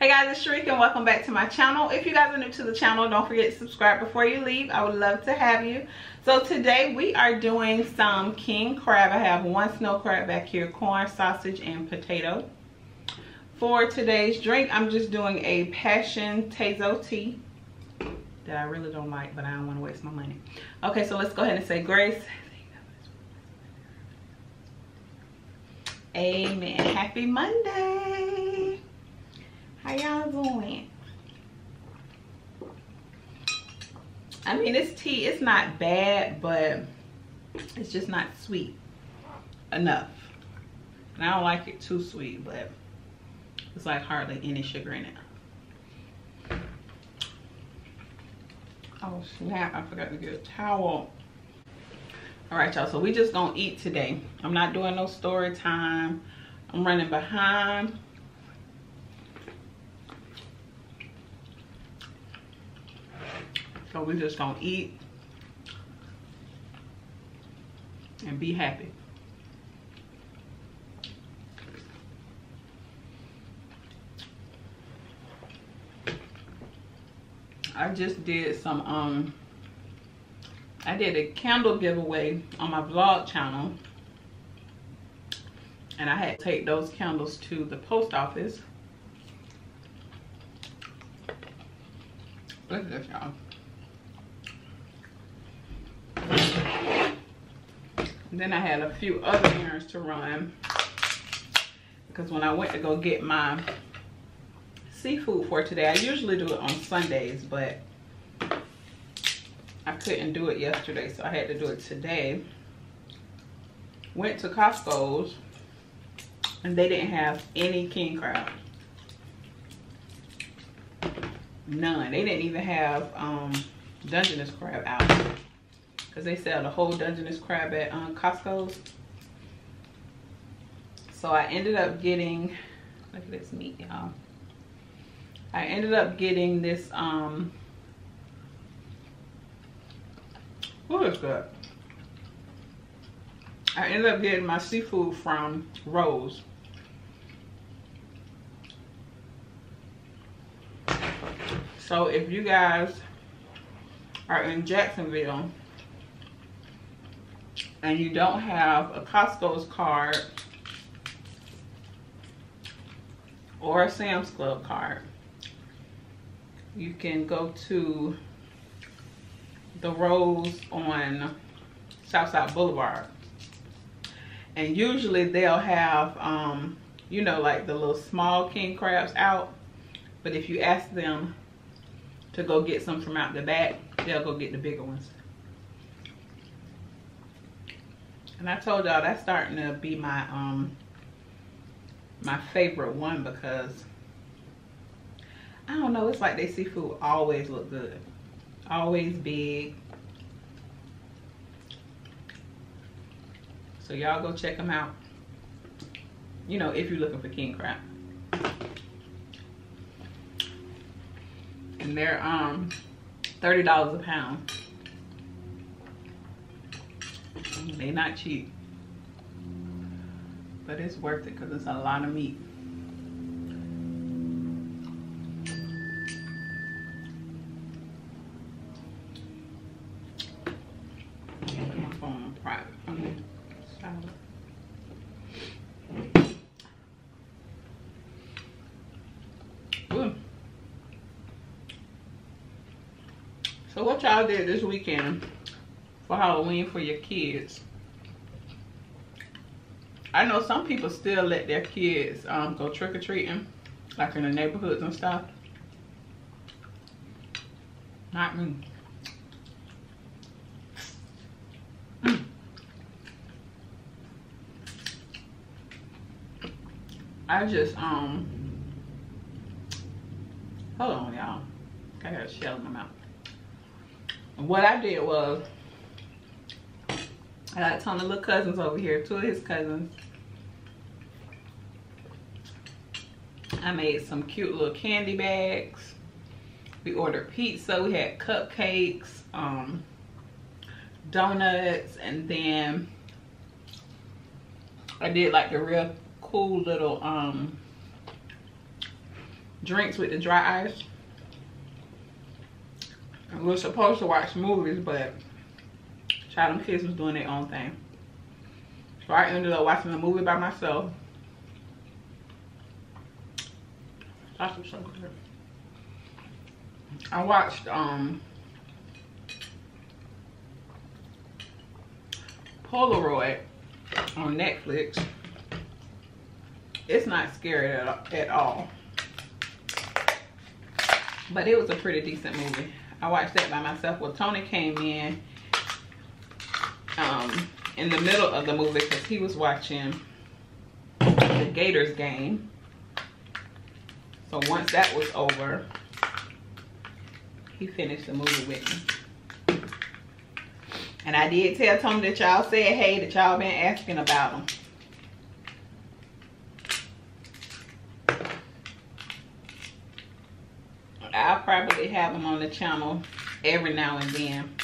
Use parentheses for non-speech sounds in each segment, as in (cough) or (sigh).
Hey guys, it's Sherika and welcome back to my channel. If you guys are new to the channel, don't forget to subscribe before you leave. I would love to have you. So today we are doing some king crab. I have one snow crab back here, corn, sausage, and potato. For today's drink, I'm just doing a passion Tazo tea that I really don't like, but I don't want to waste my money. Okay, so let's go ahead and say grace. Amen. Happy Monday. How y'all doing? I mean, this tea, it's not bad, but it's just not sweet enough. And I don't like it too sweet, but it's like hardly any sugar in it. Oh snap, I forgot to get a towel. All right, y'all, so we just gonna eat today. I'm not doing no story time. I'm running behind. So we just gonna eat and be happy. I just did some, um, I did a candle giveaway on my vlog channel. And I had to take those candles to the post office. Look at this, y'all. Then I had a few other errands to run. Because when I went to go get my seafood for today, I usually do it on Sundays, but I couldn't do it yesterday, so I had to do it today. Went to Costco's, and they didn't have any king crab. None. They didn't even have um, Dungeness crab out because they sell the whole Dungeness crab at um, Costco's. So I ended up getting, look at this meat, y'all. I ended up getting this, um, what is that? I ended up getting my seafood from Rose. So if you guys are in Jacksonville and you don't have a Costco's card or a Sam's Club card, you can go to the Rose on Southside Boulevard. And usually they'll have, um, you know, like the little small king crabs out. But if you ask them to go get some from out the back, they'll go get the bigger ones. And I told y'all that's starting to be my um my favorite one because I don't know, it's like they seafood always look good. Always big. So y'all go check them out. You know, if you're looking for king crab. And they're um $30 a pound. They not cheap. But it's worth it because it's a lot of meat. So what y'all did this weekend for Halloween for your kids? I know some people still let their kids um, go trick-or-treating, like in the neighborhoods and stuff. Not me. I just, um, hold on, y'all. I got a shell in my mouth. what I did was, I got a ton of little cousins over here, two of his cousins. I made some cute little candy bags. We ordered pizza, we had cupcakes, um, donuts, and then I did like the real cool little um drinks with the dry ice. we were supposed to watch movies, but child and kids was doing their own thing. So I ended up watching the movie by myself. That's so good. I watched um Polaroid on Netflix. It's not scary at, at all. But it was a pretty decent movie. I watched that by myself. Well, Tony came in um, in the middle of the movie because he was watching the Gators game. So once that was over, he finished the movie with me. And I did tell Tony that y'all said hey, that y'all been asking about him. I'll probably have him on the channel every now and then.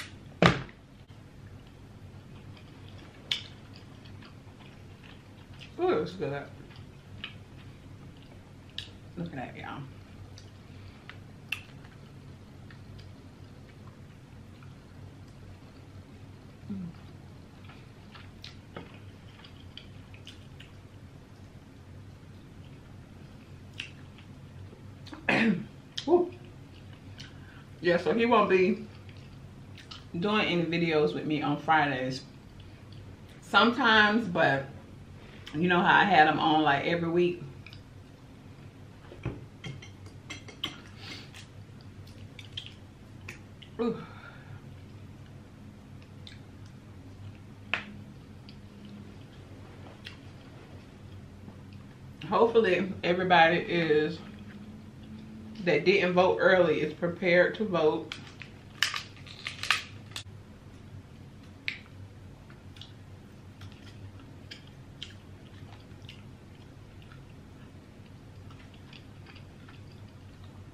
Ooh, it was good. Look at y'all. Mm. (clears throat) yeah, so he won't be doing any videos with me on Fridays. Sometimes, but you know how I had them on like every week. Hopefully everybody is that didn't vote early is prepared to vote.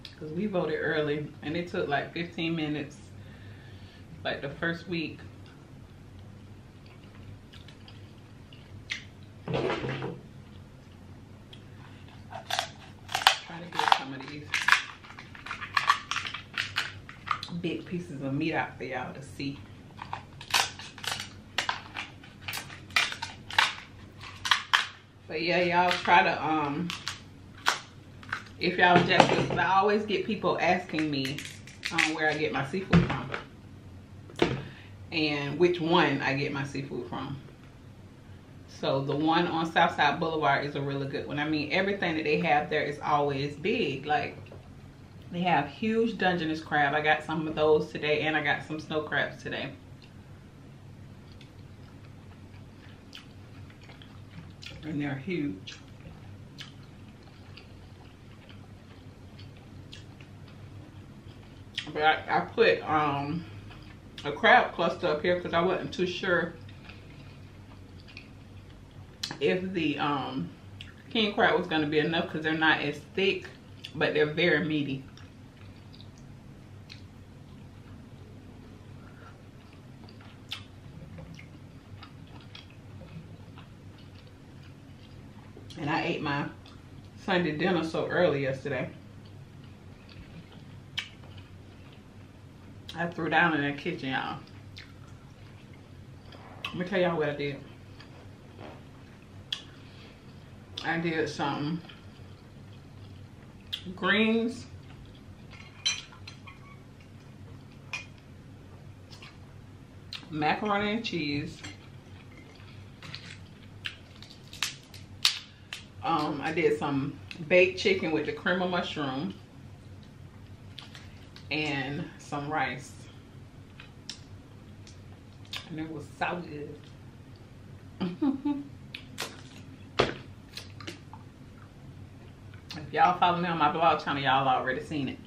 Because we voted early and it took like 15 minutes like the first week. big pieces of meat out for y'all to see. But yeah, y'all try to, um, if y'all just, I always get people asking me um, where I get my seafood from. And which one I get my seafood from. So the one on Southside Boulevard is a really good one. I mean, everything that they have there is always big. Like, they have huge Dungeness crab. I got some of those today and I got some snow crabs today. And they're huge. But I, I put um, a crab cluster up here because I wasn't too sure if the um, king crab was going to be enough because they're not as thick, but they're very meaty. And I ate my Sunday dinner so early yesterday. I threw down in the kitchen, y'all. Let me tell y'all what I did. I did some greens. Macaroni and cheese. Um, I did some baked chicken with the cream of mushroom and some rice. And it was so good. (laughs) if y'all follow me on my vlog channel, y'all already seen it.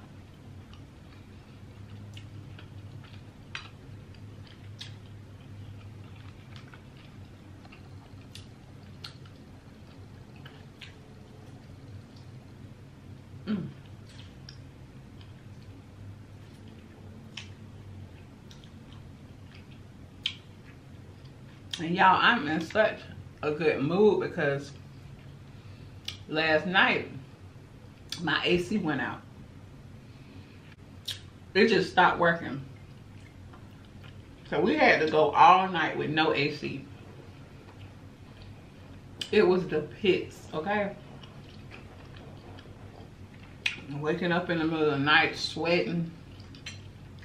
And y'all, I'm in such a good mood because last night my AC went out. It just stopped working. So we had to go all night with no AC. It was the pits, okay? Waking up in the middle of the night, sweating.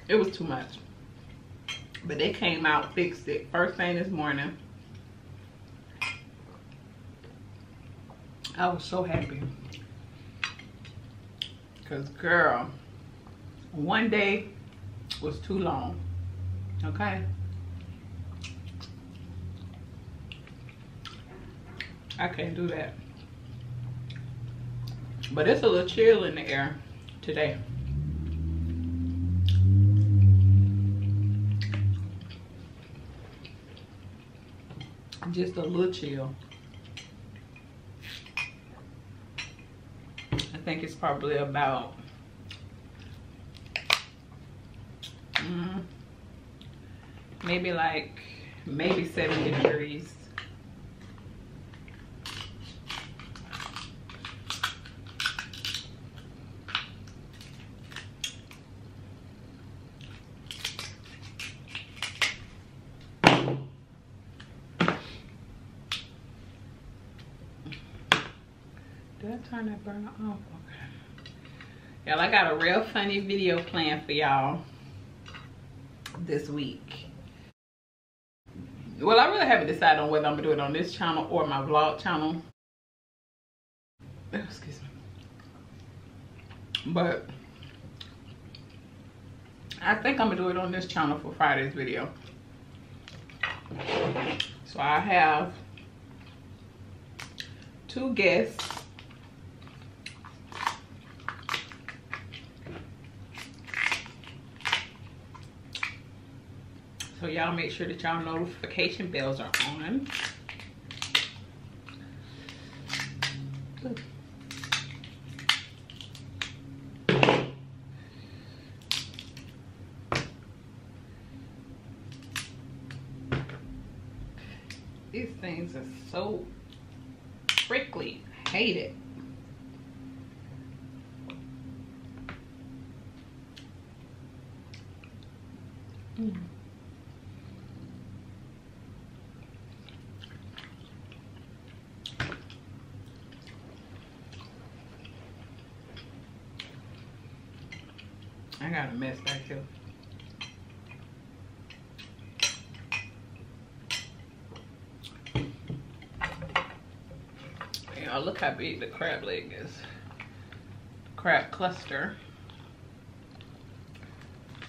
It was too much. But they came out, fixed it first thing this morning. I was so happy. Cause girl, one day was too long, okay? I can't do that. But it's a little chill in the air today. Just a little chill. I think it's probably about mm, maybe like maybe 70 degrees Turn that burner off? Okay. Y'all, I got a real funny video planned for y'all this week. Well, I really haven't decided on whether I'm gonna do it on this channel or my vlog channel. Oh, excuse me. But I think I'm gonna do it on this channel for Friday's video. So I have two guests So y'all make sure that y'all notification bells are on. These things are so prickly. Hate it. Mm. I got a mess back here. Y'all look how big the crab leg is. Crab cluster.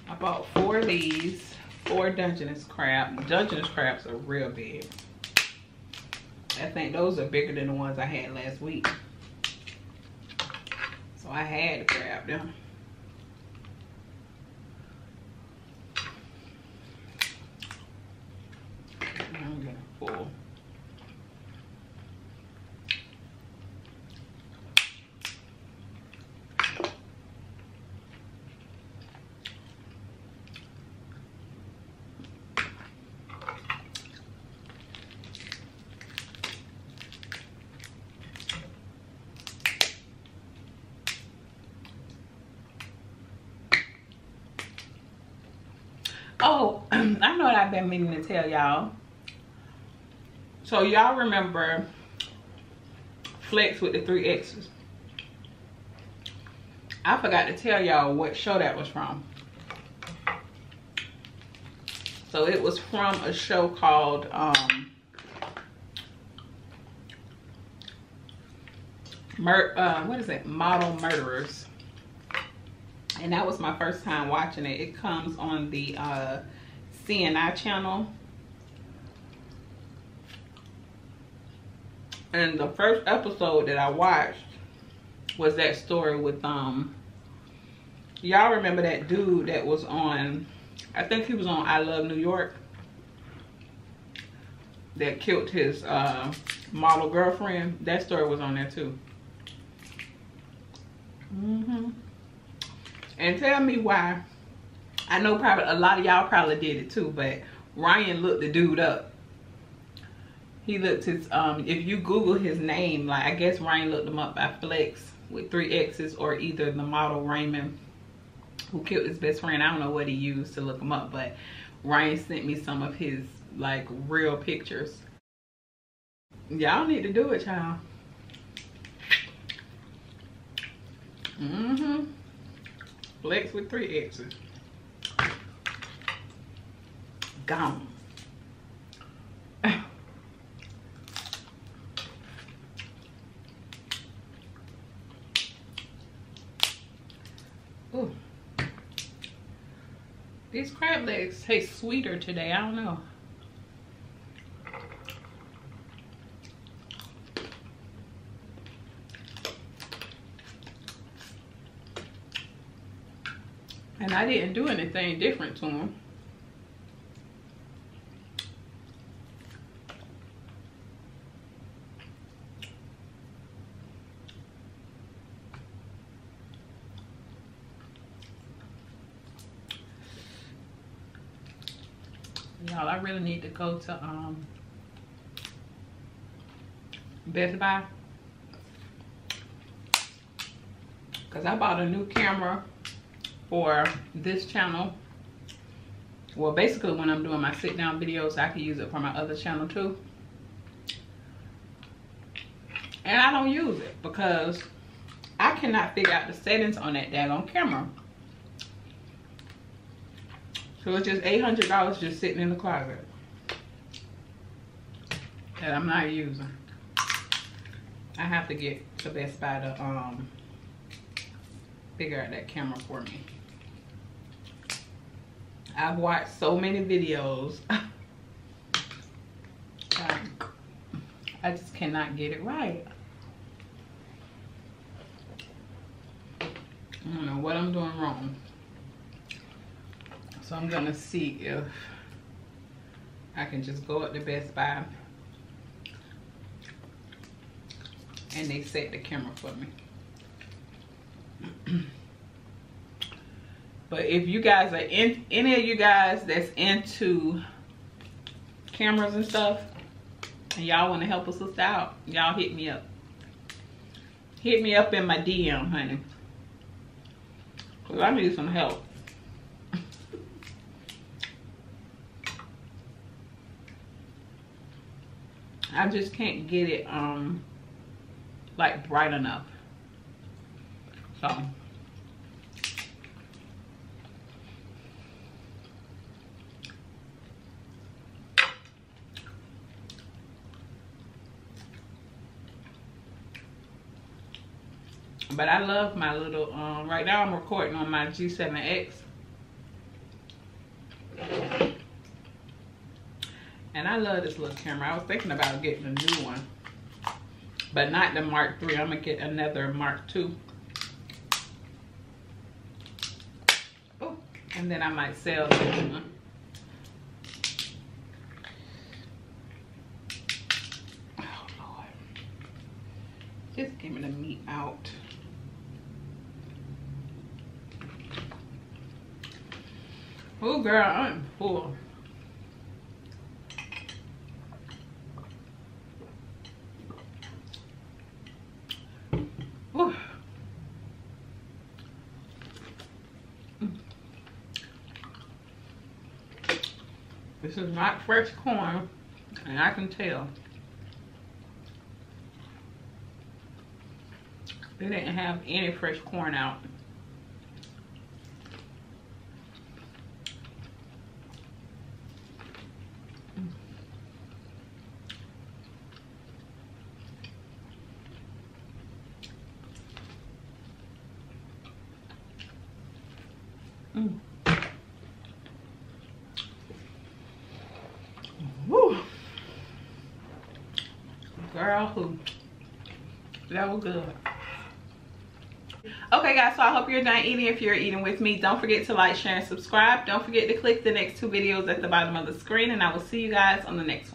I bought four of these, four Dungeness crab. Dungeness crabs are real big. I think those are bigger than the ones I had last week. So I had to grab them. I'm getting full. Oh, (clears throat) I know what I've been meaning to tell y'all. So y'all remember Flex with the three X's. I forgot to tell y'all what show that was from. So it was from a show called um, Mur uh, what is it? Model Murderers. And that was my first time watching it. It comes on the uh, CNI channel. And the first episode that I watched was that story with um y'all remember that dude that was on I think he was on I Love New York that killed his uh model girlfriend. That story was on there too. Mm-hmm. And tell me why. I know probably a lot of y'all probably did it too, but Ryan looked the dude up he looked his um if you google his name like i guess ryan looked him up by flex with three X's or either the model Raymond who killed his best friend. I don't know what he used to look him up, but Ryan sent me some of his like real pictures. Y'all need to do it, child. Mm-hmm. Flex with three X's. Gone. Ooh. These crab legs taste sweeter today. I don't know. And I didn't do anything different to them. Y'all, I really need to go to um, Best Buy. Because I bought a new camera for this channel. Well, basically when I'm doing my sit down videos, I can use it for my other channel too. And I don't use it because I cannot figure out the settings on that daggone camera. So it's just $800 just sitting in the closet that I'm not using. I have to get to Best Buy to um, figure out that camera for me. I've watched so many videos. (laughs) Um, I just cannot get it right. I don't know what I'm doing wrong. So I'm gonna see if I can just go up to Best Buy and they set the camera for me. But if you guys are in, any of you guys that's into cameras and stuff, and y'all want to help a sister out, y'all hit me up. Hit me up in my DM, honey. Cause I need some help. (laughs) I just can't get it um like bright enough. So But I love my little, um, right now I'm recording on my G7X. And I love this little camera. I was thinking about getting a new one. But not the Mark III. I'm going to get another Mark II. Oh, and then I might sell this one. Oh, Lord. Just give me the meat out. Oh, girl, I'm full. This is not fresh corn, and I can tell. They didn't have any fresh corn out. Mm. Woo. Girl, who? That was good. Okay guys, so I hope you're done eating if you're eating with me. Don't forget to like, share, and subscribe. Don't forget to click the next two videos at the bottom of the screen and I will see you guys on the next.